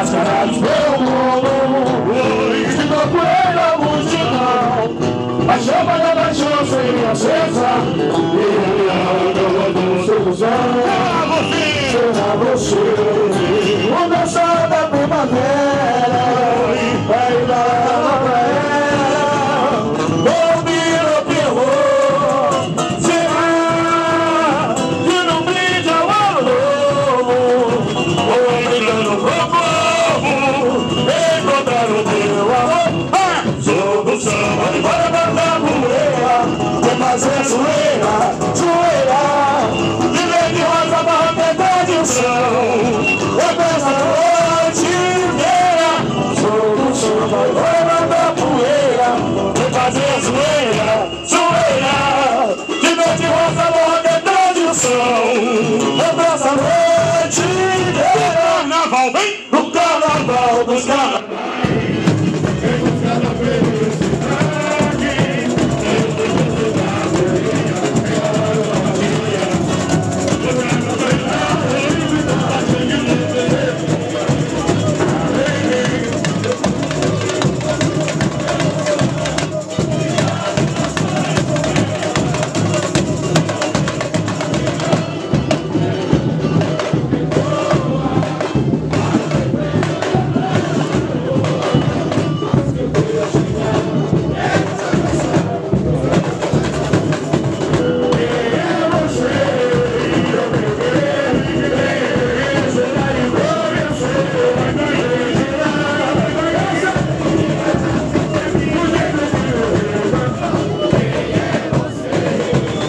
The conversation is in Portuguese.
mascarados pelo mundo, de procura multidão, a chama da paixão seria acesa, e a minha solução será você, zoeira, zoeira, de verde rosa, barra, verdade e o chão, eu penso a noite inteira, solução, agora vai poeira, vou fazer zoeira, zoeira, de verde rosa, barra, verdade e o chão, eu penso a noite inteira, Carnaval, vem! no carnaval dos carnavais.